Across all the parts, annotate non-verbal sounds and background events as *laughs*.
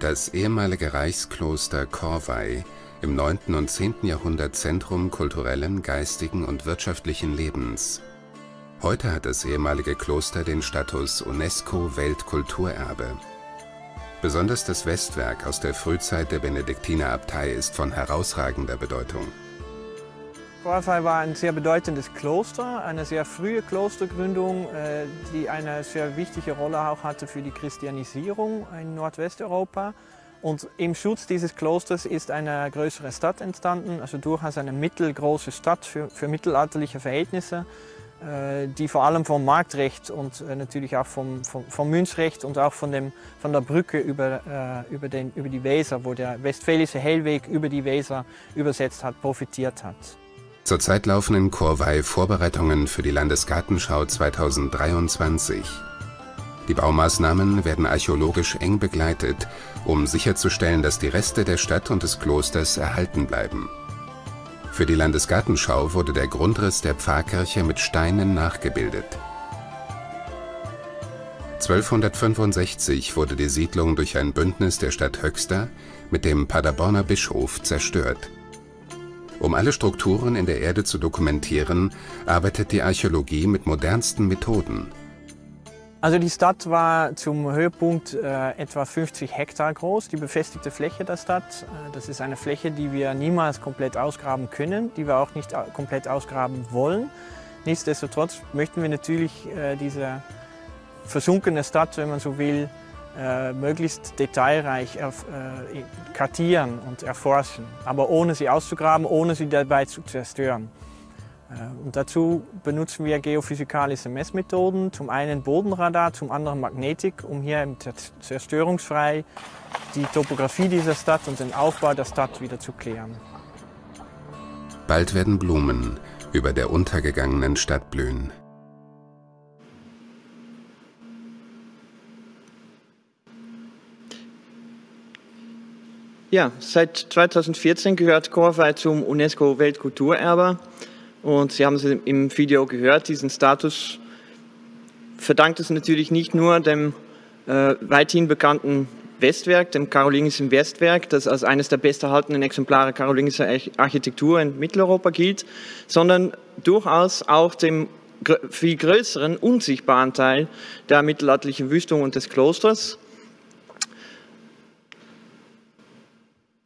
Das ehemalige Reichskloster Corvey, im 9. und 10. Jahrhundert Zentrum kulturellen, geistigen und wirtschaftlichen Lebens. Heute hat das ehemalige Kloster den Status UNESCO-Weltkulturerbe. Besonders das Westwerk aus der Frühzeit der Benediktinerabtei ist von herausragender Bedeutung. Corvey war ein sehr bedeutendes Kloster, eine sehr frühe Klostergründung, äh, die eine sehr wichtige Rolle auch hatte für die Christianisierung in Nordwesteuropa. Und im Schutz dieses Klosters ist eine größere Stadt entstanden, also durchaus eine mittelgroße Stadt für, für mittelalterliche Verhältnisse, äh, die vor allem vom Marktrecht und äh, natürlich auch vom, vom, vom Münzrecht und auch von, dem, von der Brücke über, über, den, über die Weser, wo der westfälische Hellweg über die Weser übersetzt hat, profitiert hat. Zurzeit laufen in Chorwei Vorbereitungen für die Landesgartenschau 2023. Die Baumaßnahmen werden archäologisch eng begleitet, um sicherzustellen, dass die Reste der Stadt und des Klosters erhalten bleiben. Für die Landesgartenschau wurde der Grundriss der Pfarrkirche mit Steinen nachgebildet. 1265 wurde die Siedlung durch ein Bündnis der Stadt Höxter mit dem Paderborner Bischof zerstört. Um alle Strukturen in der Erde zu dokumentieren, arbeitet die Archäologie mit modernsten Methoden. Also die Stadt war zum Höhepunkt äh, etwa 50 Hektar groß, die befestigte Fläche der Stadt. Äh, das ist eine Fläche, die wir niemals komplett ausgraben können, die wir auch nicht komplett ausgraben wollen. Nichtsdestotrotz möchten wir natürlich äh, diese versunkene Stadt, wenn man so will, äh, möglichst detailreich äh, kartieren und erforschen, aber ohne sie auszugraben, ohne sie dabei zu zerstören. Äh, und dazu benutzen wir geophysikalische Messmethoden, zum einen Bodenradar, zum anderen Magnetik, um hier zerstörungsfrei die Topografie dieser Stadt und den Aufbau der Stadt wieder zu klären. Bald werden Blumen über der untergegangenen Stadt blühen. Ja, seit 2014 gehört Chorwei zum UNESCO-Weltkulturerbe und Sie haben es im Video gehört, diesen Status verdankt es natürlich nicht nur dem äh, weithin bekannten Westwerk, dem karolingischen Westwerk, das als eines der besterhaltenen Exemplare karolingischer Architektur in Mitteleuropa gilt, sondern durchaus auch dem viel größeren, unsichtbaren Teil der mittelalterlichen Wüstung und des Klosters,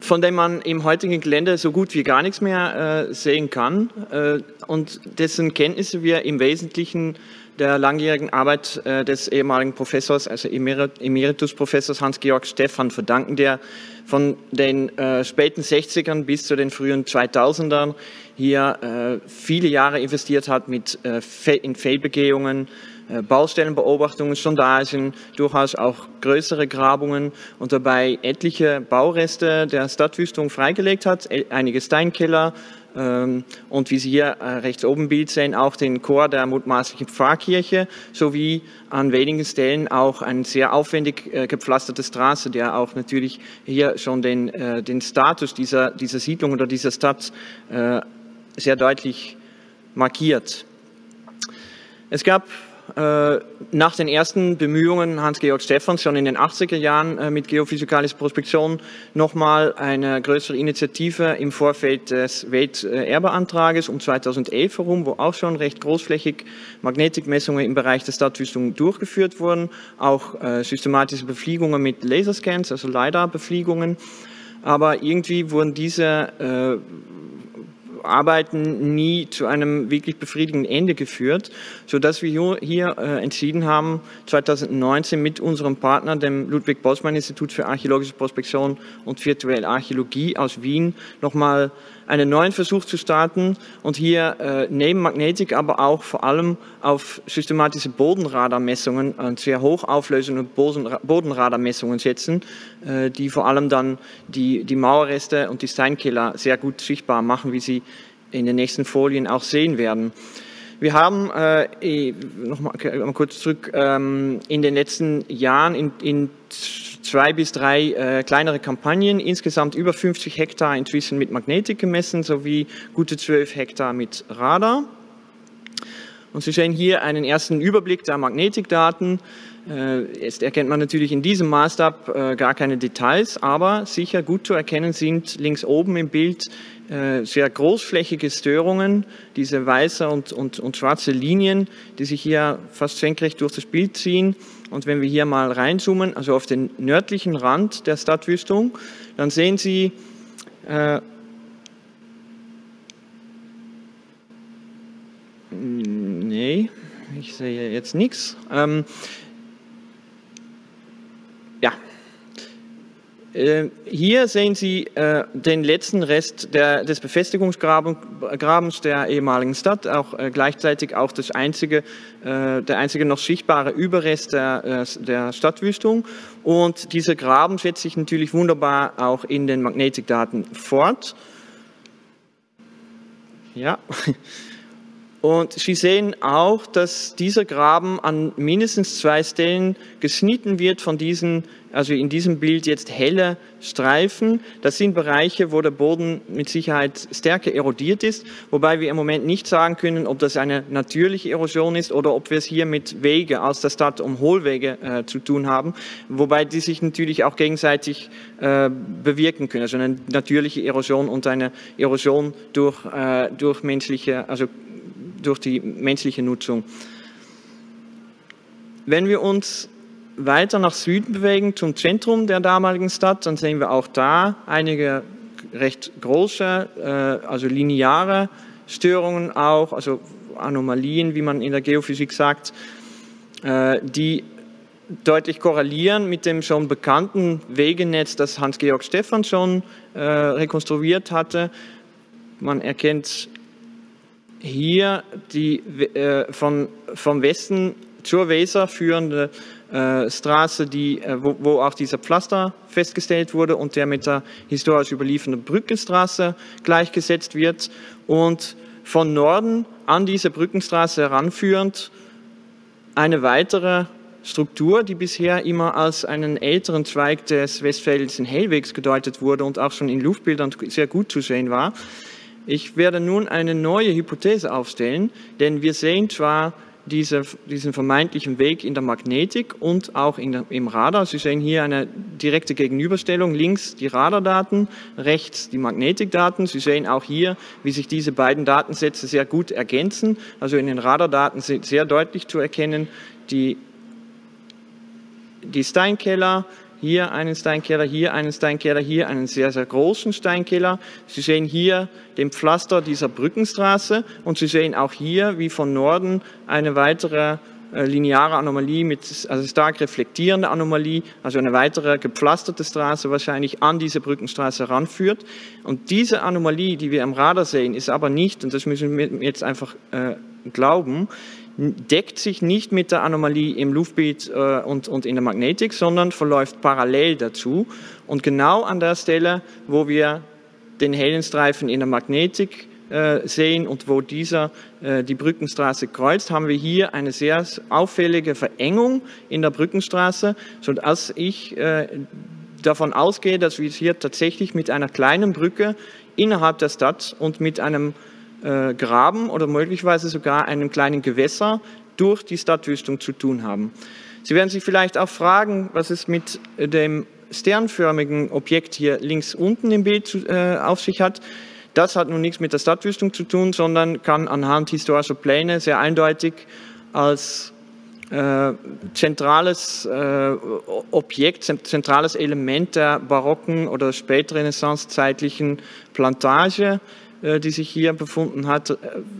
von dem man im heutigen Gelände so gut wie gar nichts mehr äh, sehen kann. Äh, und dessen Kenntnisse wir im Wesentlichen der langjährigen Arbeit äh, des ehemaligen Professors, also Emeritus-Professors Hans-Georg Stephan verdanken, der von den äh, späten 60ern bis zu den frühen 2000ern hier äh, viele Jahre investiert hat mit, äh, in Fehlbegehungen, Baustellenbeobachtungen, Sondagen, durchaus auch größere Grabungen und dabei etliche Baureste der Stadtwüstung freigelegt hat, einige Steinkeller ähm, und wie Sie hier äh, rechts oben Bild sehen, auch den Chor der mutmaßlichen Pfarrkirche sowie an wenigen Stellen auch eine sehr aufwendig äh, gepflasterte Straße, der auch natürlich hier schon den, den Status dieser, dieser Siedlung oder dieser Stadt sehr deutlich markiert. Es gab äh, nach den ersten Bemühungen Hans-Georg Stephans schon in den 80er Jahren äh, mit geophysikalischer Prospektion nochmal eine größere Initiative im Vorfeld des Welterbeantrages um 2011 herum, wo auch schon recht großflächig Magnetikmessungen im Bereich der Stadtwüstung durchgeführt wurden, auch äh, systematische Befliegungen mit Laserscans, also LiDAR-Befliegungen. Aber irgendwie wurden diese Arbeiten nie zu einem wirklich befriedigenden Ende geführt, so dass wir hier äh, entschieden haben, 2019 mit unserem Partner, dem Ludwig Boltzmann Institut für Archäologische Prospektion und virtuelle Archäologie aus Wien, nochmal einen neuen Versuch zu starten und hier äh, neben Magnetik, aber auch vor allem auf systematische Bodenradarmessungen und sehr hochauflösende Bodenradarmessungen setzen, äh, die vor allem dann die, die Mauerreste und die Steinkeller sehr gut sichtbar machen, wie Sie in den nächsten Folien auch sehen werden. Wir haben, äh, noch mal, kurz zurück, ähm, in den letzten Jahren in, in zwei bis drei äh, kleinere Kampagnen, insgesamt über 50 Hektar inzwischen mit Magnetik gemessen, sowie gute 12 Hektar mit Radar. Und Sie sehen hier einen ersten Überblick der Magnetikdaten. Äh, jetzt erkennt man natürlich in diesem Maßstab äh, gar keine Details, aber sicher gut zu erkennen sind links oben im Bild äh, sehr großflächige Störungen, diese weiße und, und, und schwarze Linien, die sich hier fast senkrecht durch das Bild ziehen. Und wenn wir hier mal reinzoomen, also auf den nördlichen Rand der Stadtwüstung, dann sehen Sie äh, nee, ich sehe jetzt nichts. Ähm, ja, äh, hier sehen Sie äh, den letzten Rest des Befestigungsgrabens der ehemaligen Stadt, auch äh, gleichzeitig auch das einzige, äh, der einzige noch sichtbare Überrest der Stadtwüstung. Und dieser Graben setzt sich natürlich wunderbar auch in den Magnetikdaten fort. Ja. *laughs* Und Sie sehen auch, dass dieser Graben an mindestens zwei Stellen geschnitten wird von diesen, also in diesem Bild jetzt helle Streifen. Das sind Bereiche, wo der Boden mit Sicherheit stärker erodiert ist, wobei wir im Moment nicht sagen können, ob das eine natürliche Erosion ist oder ob wir es hier mit Wege aus der Stadt um Hohlwege äh, zu tun haben, wobei die sich natürlich auch gegenseitig äh, bewirken können. Also eine natürliche Erosion und eine Erosion durch, äh, durch menschliche, also durch die menschliche Nutzung. Wenn wir uns weiter nach Süden bewegen, zum Zentrum der damaligen Stadt, dann sehen wir auch da einige recht große, äh, also lineare Störungen auch, also Anomalien, wie man in der Geophysik sagt, äh, die deutlich korrelieren mit dem schon bekannten Wegenetz, das Hans-Georg Stephan schon äh, rekonstruiert hatte. Man erkennt hier die äh, von, vom Westen zur Weser führende äh, Straße, die, äh, wo, wo, auch dieser Pflaster festgestellt wurde und der mit der historisch überlieferten Brückenstraße gleichgesetzt wird und von Norden an diese Brückenstraße heranführend eine weitere Struktur, die bisher immer als einen älteren Zweig des Westfälischen Hellwegs gedeutet wurde und auch schon in Luftbildern sehr gut zu sehen war, ich werde nun eine neue Hypothese aufstellen, denn wir sehen zwar diese, diesen vermeintlichen Weg in der Magnetik und auch der, im Radar. Sie sehen hier eine direkte Gegenüberstellung. Links die Radardaten, rechts die Magnetikdaten. Sie sehen auch hier, wie sich diese beiden Datensätze sehr gut ergänzen. Also in den Radardaten sind sehr deutlich zu erkennen die, die Steinkeller, hier einen Steinkeller, hier einen Steinkeller, hier einen sehr, sehr großen Steinkeller. Sie sehen hier den Pflaster dieser Brückenstraße und Sie sehen auch hier, wie von Norden, eine weitere äh, lineare Anomalie mit, also stark reflektierende Anomalie, also eine weitere gepflasterte Straße wahrscheinlich an diese Brückenstraße ranführt. Und diese Anomalie, die wir am Radar sehen, ist aber nicht, und das müssen wir jetzt einfach äh, glauben, deckt sich nicht mit der Anomalie im Luftbild äh, und, und in der Magnetik, sondern verläuft parallel dazu. Und genau an der Stelle, wo wir den hellen Streifen in der Magnetik äh, sehen und wo dieser äh, die Brückenstraße kreuzt, haben wir hier eine sehr auffällige Verengung in der Brückenstraße, sodass ich äh, davon ausgehe, dass wir es hier tatsächlich mit einer kleinen Brücke innerhalb der Stadt und mit einem äh, Graben oder möglicherweise sogar einem kleinen Gewässer durch die Stadtwüstung zu tun haben. Sie werden sich vielleicht auch fragen, was es mit dem sternförmigen Objekt hier links unten im Bild zu, äh, auf sich hat. Das hat nun nichts mit der Stadtwüstung zu tun, sondern kann anhand historischer Pläne sehr eindeutig als äh, zentrales äh, Objekt, zentrales Element der barocken oder spätrenaissancezeitlichen Plantage äh, die sich hier befunden hat, äh,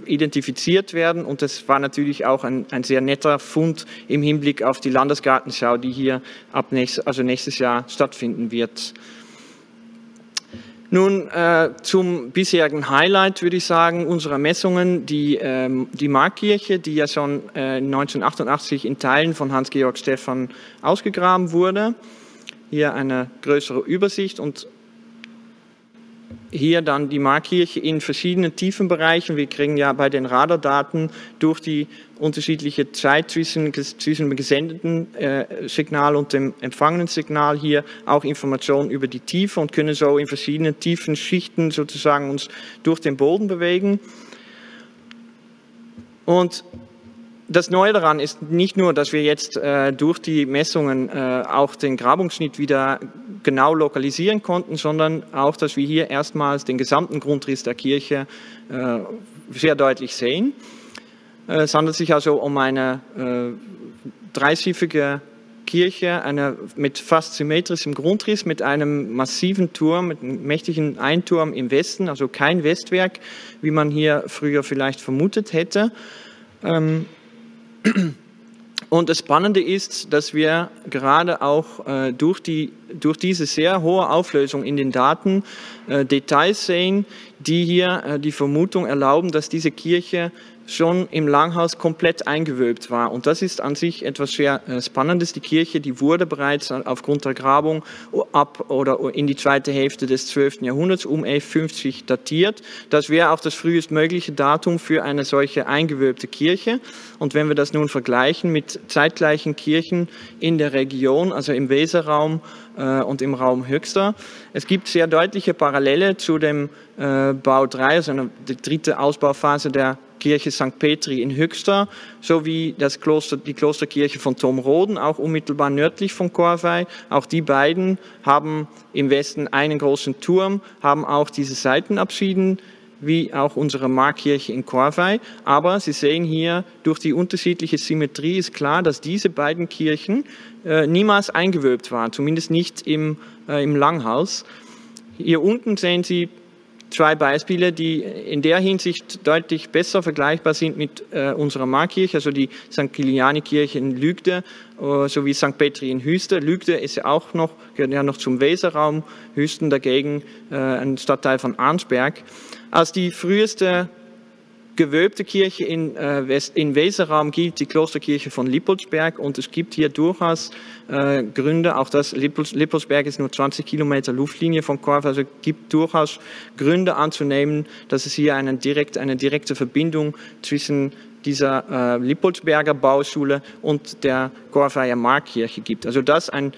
identifiziert werden. Und das war natürlich auch ein, ein sehr netter Fund im Hinblick auf die Landesgartenschau, die hier ab nächst, also nächstes Jahr stattfinden wird. Nun äh, zum bisherigen Highlight würde ich sagen unserer Messungen, die, ähm, die Markkirche, die ja schon äh, 1988 in Teilen von Hans-Georg Stephan ausgegraben wurde. Hier eine größere Übersicht und hier dann die Markkirche in verschiedenen Tiefenbereichen. Wir kriegen ja bei den Radardaten durch die unterschiedliche Zeit zwischen, zwischen dem gesendeten äh, Signal und dem empfangenen Signal hier auch Informationen über die Tiefe und können so in verschiedenen tiefen Schichten sozusagen uns durch den Boden bewegen. Und das Neue daran ist nicht nur, dass wir jetzt äh, durch die Messungen äh, auch den Grabungsschnitt wieder genau lokalisieren konnten, sondern auch, dass wir hier erstmals den gesamten Grundriss der Kirche äh, sehr deutlich sehen. Äh, es handelt sich also um eine äh, dreischiffige Kirche, eine, mit fast symmetrischem Grundriss, mit einem massiven Turm, mit einem mächtigen Einturm im Westen, also kein Westwerk, wie man hier früher vielleicht vermutet hätte. Ähm, und das Spannende ist, dass wir gerade auch äh, durch, die, durch diese sehr hohe Auflösung in den Daten äh, Details sehen, die hier äh, die Vermutung erlauben, dass diese Kirche schon im Langhaus komplett eingewölbt war. Und das ist an sich etwas sehr äh, Spannendes. Die Kirche, die wurde bereits aufgrund der Grabung ab oder in die zweite Hälfte des 12. Jahrhunderts um 1150 datiert. Das wäre auch das frühestmögliche Datum für eine solche eingewölbte Kirche. Und wenn wir das nun vergleichen mit zeitgleichen Kirchen in der Region, also im Weserraum äh, und im Raum Höxter, es gibt sehr deutliche Parallele zu dem äh, Bau 3, also die dritte Ausbauphase der Kirche St. Petri in Höxter sowie das Kloster, die Klosterkirche von Tomroden, auch unmittelbar nördlich von Corvey. Auch die beiden haben im Westen einen großen Turm, haben auch diese Seitenabschieden wie auch unsere Markkirche in Corvey. Aber Sie sehen hier, durch die unterschiedliche Symmetrie ist klar, dass diese beiden Kirchen äh, niemals eingewölbt waren, zumindest nicht im, äh, im Langhaus. Hier unten sehen Sie zwei Beispiele, die in der Hinsicht deutlich besser vergleichbar sind mit äh, unserer Markkirche, also die St. Kiliani-Kirche in Lügde äh, sowie St. Petri in Hüste. Lügde ist ja auch noch, gehört ja noch zum Weserraum, Hüsten dagegen äh, ein Stadtteil von Arnsberg. Als die früheste gewölbte Kirche in, äh, West, in Weserraum gilt die Klosterkirche von Lippolsberg und es gibt hier durchaus äh, Gründe, auch das Lippels, Lippolsberg ist nur 20 Kilometer Luftlinie von Korf, also gibt durchaus Gründe anzunehmen, dass es hier eine, direkt, eine direkte Verbindung zwischen dieser äh, Lippolsberger Bauschule und der Korfeier Markkirche gibt. Also das ein,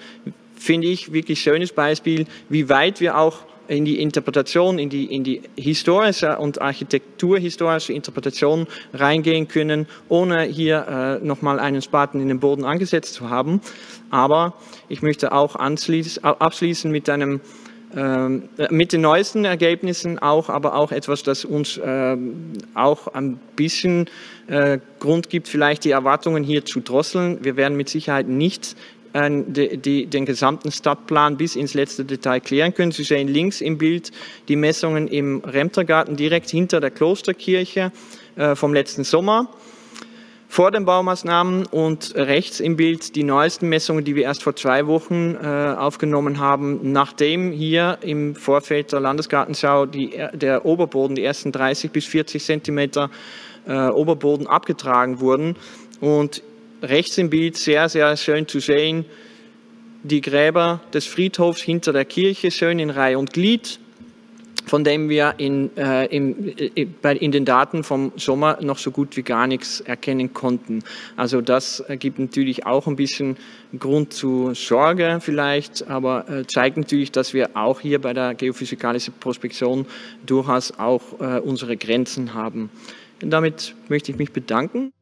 finde ich, wirklich schönes Beispiel, wie weit wir auch in die Interpretation, in die, in die historische und architekturhistorische Interpretation reingehen können, ohne hier äh, nochmal einen Spaten in den Boden angesetzt zu haben. Aber ich möchte auch abschließen mit einem ähm, mit den neuesten Ergebnissen auch, aber auch etwas, das uns äh, auch ein bisschen äh, Grund gibt, vielleicht die Erwartungen hier zu drosseln. Wir werden mit Sicherheit nicht die, die, den gesamten Stadtplan bis ins letzte Detail klären können. Sie sehen links im Bild die Messungen im Remtergarten direkt hinter der Klosterkirche äh, vom letzten Sommer vor den Baumaßnahmen und rechts im Bild die neuesten Messungen, die wir erst vor zwei Wochen äh, aufgenommen haben, nachdem hier im Vorfeld der Landesgartenschau die, der Oberboden, die ersten 30 bis 40 Zentimeter äh, Oberboden abgetragen wurden. Und rechts im Bild sehr, sehr schön zu sehen, die Gräber des Friedhofs hinter der Kirche, schön in Reihe und Glied, von dem wir in, äh, in, äh, in, den Daten vom Sommer noch so gut wie gar nichts erkennen konnten. Also das gibt natürlich auch ein bisschen Grund zu Sorge vielleicht, aber äh, zeigt natürlich, dass wir auch hier bei der geophysikalischen Prospektion durchaus auch äh, unsere Grenzen haben. Und damit möchte ich mich bedanken.